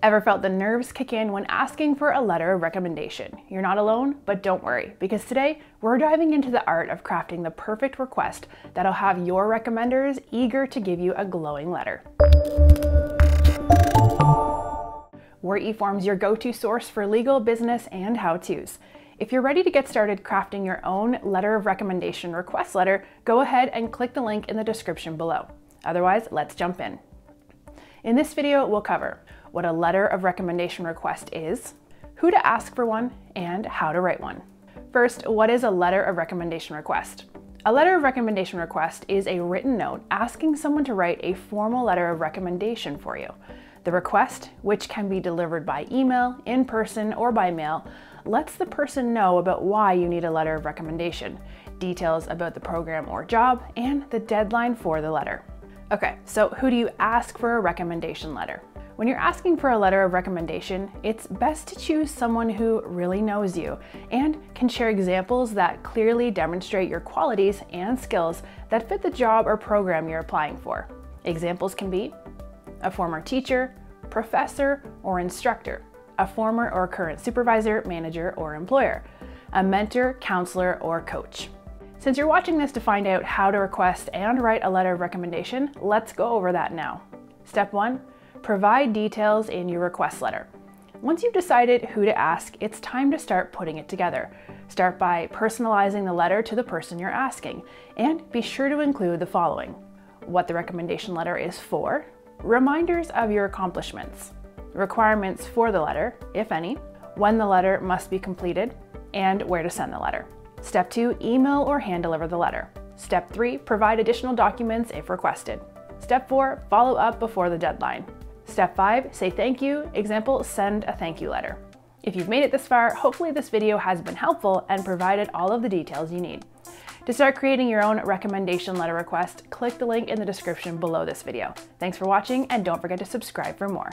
Ever felt the nerves kick in when asking for a letter of recommendation? You're not alone, but don't worry, because today we're diving into the art of crafting the perfect request that'll have your recommenders eager to give you a glowing letter. Were eForms your go-to source for legal, business, and how-tos. If you're ready to get started crafting your own letter of recommendation request letter, go ahead and click the link in the description below. Otherwise, let's jump in. In this video, we'll cover what a letter of recommendation request is, who to ask for one, and how to write one. First, what is a letter of recommendation request? A letter of recommendation request is a written note asking someone to write a formal letter of recommendation for you. The request, which can be delivered by email, in person, or by mail, lets the person know about why you need a letter of recommendation, details about the program or job, and the deadline for the letter. Okay, so who do you ask for a recommendation letter? When you're asking for a letter of recommendation, it's best to choose someone who really knows you and can share examples that clearly demonstrate your qualities and skills that fit the job or program you're applying for. Examples can be a former teacher, professor, or instructor, a former or current supervisor, manager, or employer, a mentor, counselor, or coach. Since you're watching this to find out how to request and write a letter of recommendation, let's go over that now. Step one, Provide details in your request letter. Once you've decided who to ask, it's time to start putting it together. Start by personalizing the letter to the person you're asking, and be sure to include the following. What the recommendation letter is for, reminders of your accomplishments, requirements for the letter, if any, when the letter must be completed, and where to send the letter. Step two, email or hand deliver the letter. Step three, provide additional documents if requested. Step four, follow up before the deadline. Step five, say thank you. Example, send a thank you letter. If you've made it this far, hopefully this video has been helpful and provided all of the details you need. To start creating your own recommendation letter request, click the link in the description below this video. Thanks for watching and don't forget to subscribe for more.